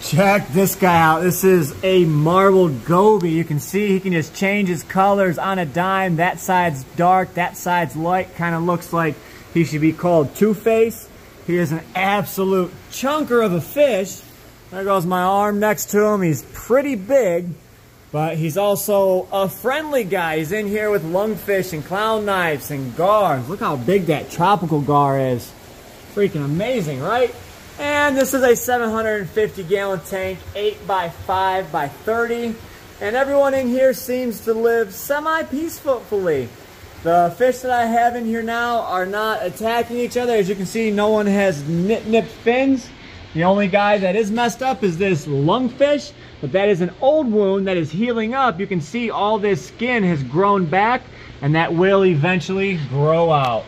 Check this guy out. This is a marbled goby. You can see he can just change his colors on a dime. That side's dark, that side's light. Kind of looks like he should be called Two-Face. He is an absolute chunker of a fish. There goes my arm next to him. He's pretty big, but he's also a friendly guy. He's in here with lungfish and clown knives and gars. Look how big that tropical gar is. Freaking amazing, right? And this is a 750 gallon tank, 8 by 5 by 30. And everyone in here seems to live semi-peacefully. The fish that I have in here now are not attacking each other. As you can see, no one has nip-nip fins. The only guy that is messed up is this lungfish, but that is an old wound that is healing up. You can see all this skin has grown back and that will eventually grow out.